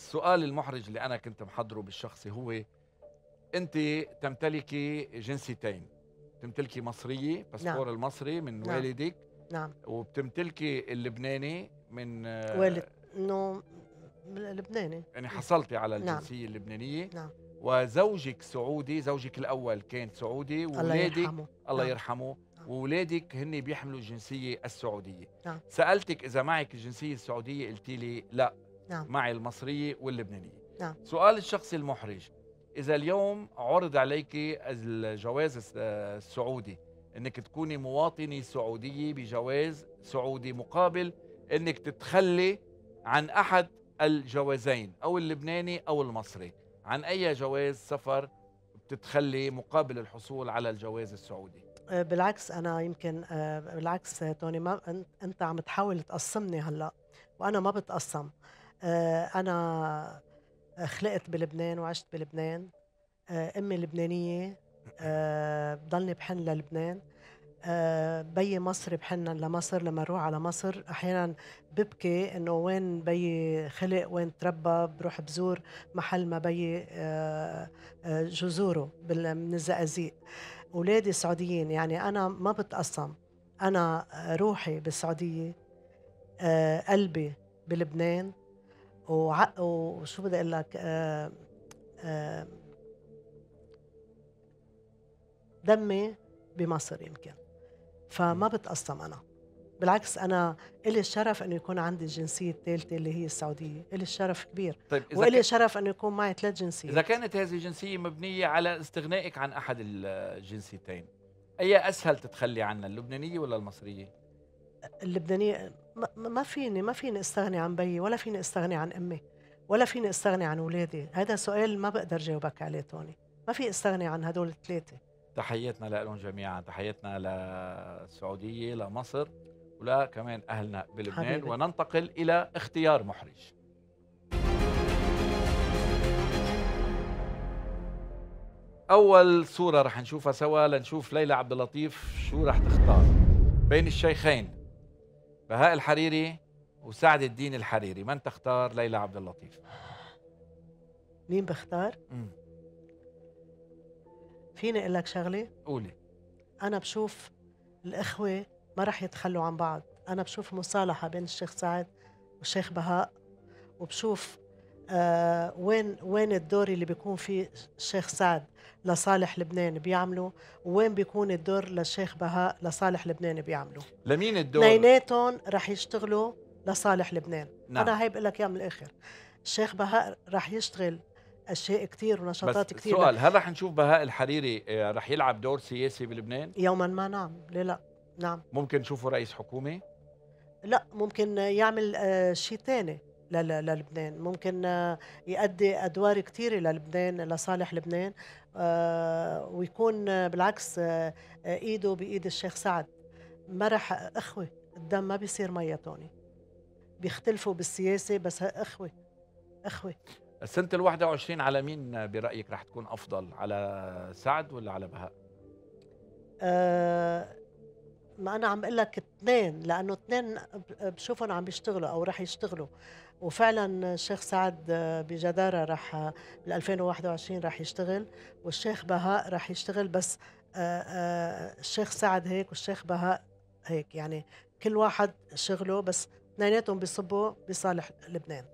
السؤال المحرج اللي أنا كنت محضره بالشخصي هو أنتِ تمتلكي جنسيتين، تمتلكي مصرية نعم، باسبور المصري من نعم، والدِك، نعم، وبتمتلكي اللبناني من والد إنه ب لبناني، يعني حصلتِ على نعم، الجنسية اللبنانية، نعم، وزوجِك سعودي، زوجِك الأول كان سعودي، الله وولادِك يرحمه، الله نعم، يرحمه، نعم، وولادِك هن بيحملوا الجنسية السعودية، نعم، سألتِك إذا معِك الجنسية السعودية قلتِ لي لأ، نعم، معي المصرية واللبنانية. نعم، سؤالي الشخصي المحرج إذا اليوم عُرض عليكِ الجواز الس السعودي إنِّك تكوني مواطنة سعودية بجواز سعودي مقابل إنِّك تتخلّي عن أحد الجوازين أو اللبناني أو المصري، عن أي جواز سفر بتتخلّي مقابل الحصول على الجواز السعودي؟ آآ بالعكس أنا يمكن آآ بالعكس توني ما أنت عم تحاول تقسّمني هلّأ، وأنا ما باتقسّم، آآ أنا خلقت بلبنان وعِشت بلبنان، آآ أمي لبنانية، آآ بضلني بحن للبنان. بيي مصري بحنّن لمصر، لمّا نروح على مصر أحيانًا بابكي إنه وين بيي خلق، وين تربّى، باروح بزور محل ما بيي جذوره من الزقازيق، ولادي سعوديين، يعني أنا ما باتقسّم، أنا روحي بالسعودية، آآ قلبي بلبنان، وعق وشو بدي أقول لك آآ آآ دمي بمصر يمكن. فما باتقسّم أنا، بالعكس أنا إلي الشرف إنه يكون عندي الجنسية التالتة اللي هي السعودية، إلي الشرف كبير، طيب إذا وإلي شرف إنه يكون معي 3 إذا جنسيات، كانت هذه الجنسية مبنية على استغنائِك عن ال الجنسيتين، أي أسهل تتخلّي عنها اللبنانية والّا المصرية؟ اللبنانية ما فيني ما فيني أستغني عن بيي ولا فيني أستغني عن أمي، ولا فيني أستغني عن ولادي، هيدا سؤال ما باقدر جاوبك عليه توني، ما في أستغني عن هدول ال3 تحياتنا لهم جميعا. تحياتنا للسعودية لمصر ولا كمان أهلنا بلبنان. حبيبي. وننتقل إلى اختيار محرج. أول صورة رح نشوفها سوا. لنشوف ليلى عبد اللطيف شو رح تختار. بين الشيخين. بهاء الحريري وسعد الدين الحريري من تختار ليلى عبد اللطيف مين باختار؟ مم. فيني أقول لك شغلة؟ قولي أنا بشوف الإخوة ما رح يتخلّوا عن بعض، أنا بشوف مصالحة بين الشيخ سعد والشيخ بهاء، وبشوف آآ وين وين الدور اللي بيكون فيه الشيخ سعد لصالح لبنان بيعملوا، ووين بيكون الدور للشيخ بهاء لصالح لبنان بيعملوا، لمين الدور؟ اثنيناتهم رح يشتغلوا لصالح لبنان، نعم. أنا هاي باقول لك إياها من الآخر، الشيخ بهاء رح يشتغل أشياء كتير بس ونشاطات كتير. سؤال هل رح نشوف بهاء الحريري آه، رح يلعب دور سياسي بلبنان؟ يومًا ما نعم، ليه لأ؟ نعم. ممكن نشوفه رئيس حكومة؟ لأ، ممكن يعمل آآ شي تاني. لل للبنان، ممكن آه، يأدّي أدوار كتيرة للبنان لصالح لبنان، آآ ويكون آه، بالعكس إيده بإيد الشيخ سعد، ما رح إخوة، الدم ما بيصير مَيّة توني، بيختلفوا بالسياسة بس إخوة، إخوة. سنة ال 21 على مين برأيك رح تكون أفضل؟ على سعد ولا على بهاء؟ آآ ما أنا عم باقول لك 2 لأنه 2 ب باشوفهم عم بيشتغلوا أو رح يشتغلوا، وفعلًا الشيخ سعد آه، بجدارة رح بال2021 رح يشتغل، والشيخ بهاء رح يشتغل بس آآ آآ الشيخ سعد هيك والشيخ بهاء هيك، يعني كل واحد شغله بس اثنيناتهم بيصبوا بصالح لبنان.